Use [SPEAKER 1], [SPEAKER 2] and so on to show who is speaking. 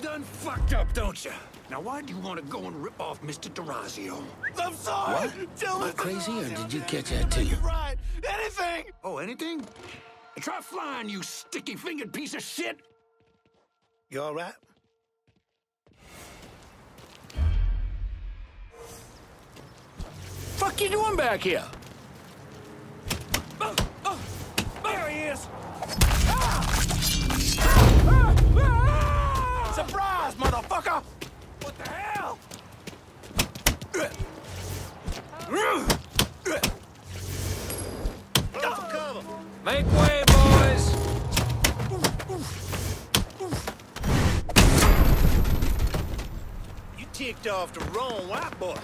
[SPEAKER 1] done fucked up, don't you? Now, why do you want to go and rip off Mr. Durazio?
[SPEAKER 2] I'm sorry.
[SPEAKER 3] What?
[SPEAKER 2] Tell
[SPEAKER 3] Am crazy, or did you catch that too?
[SPEAKER 2] Right. Anything.
[SPEAKER 1] Oh, anything? Try flying, you sticky-fingered piece of shit!
[SPEAKER 2] You all right?
[SPEAKER 1] Fuck you doing back here? What the hell?
[SPEAKER 2] Cover.
[SPEAKER 1] Make way, boys!
[SPEAKER 2] You ticked off the wrong white boy.